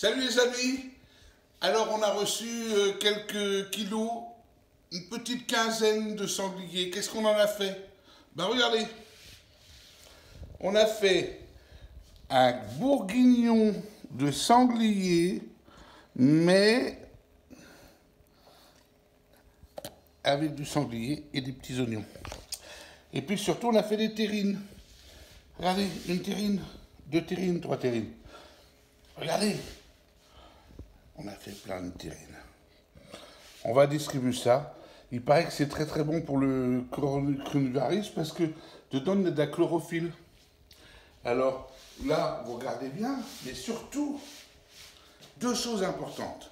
Salut les amis Alors on a reçu euh, quelques kilos, une petite quinzaine de sangliers. Qu'est-ce qu'on en a fait? Ben regardez, on a fait un bourguignon de sanglier, mais avec du sanglier et des petits oignons. Et puis surtout, on a fait des terrines. Regardez, une terrine, deux terrines, trois terrines. Regardez, a fait plein de terrines. On va distribuer ça. Il paraît que c'est très très bon pour le coronavirus parce que dedans il de la chlorophylle. Alors là, vous regardez bien, mais surtout, deux choses importantes.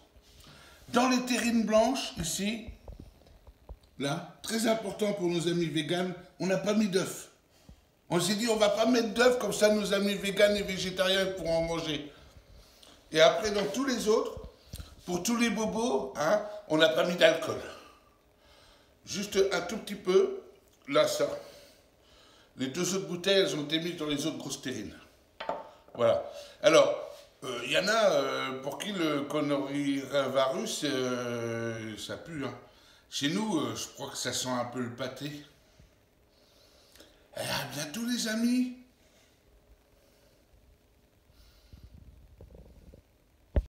Dans les terrines blanches, ici, là, très important pour nos amis véganes, on n'a pas mis d'œufs. On s'est dit, on va pas mettre d'œufs, comme ça nos amis véganes et végétariens pourront en manger. Et après, dans tous les autres, pour tous les bobos, hein, on n'a pas mis d'alcool. Juste un tout petit peu, là, ça. Les deux autres bouteilles, elles ont été mises dans les autres grosses terrines. Voilà. Alors, euh, il y en a euh, pour qui le coronavirus, euh, ça pue. Hein. Chez nous, je crois que ça sent un peu le pâté. Eh, à bientôt les amis